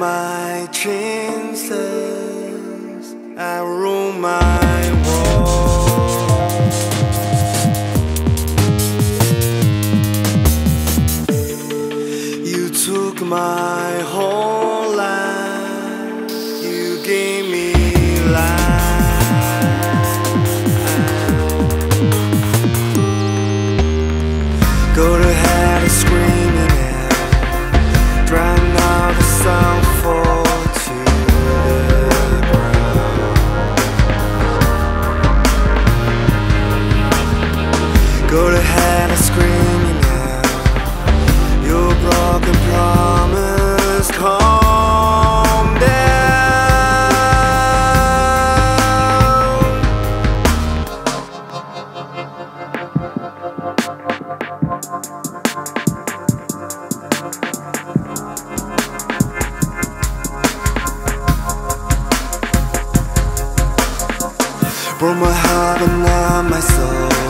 my chances, I rule my world. You took my home screaming out your broken promise. Calm down. Broke my heart and now my soul